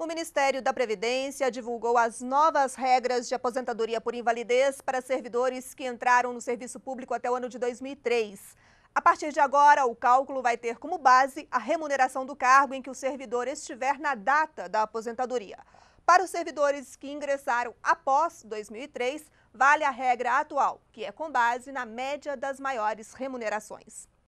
O Ministério da Previdência divulgou as novas regras de aposentadoria por invalidez para servidores que entraram no serviço público até o ano de 2003. A partir de agora, o cálculo vai ter como base a remuneração do cargo em que o servidor estiver na data da aposentadoria. Para os servidores que ingressaram após 2003, vale a regra atual, que é com base na média das maiores remunerações.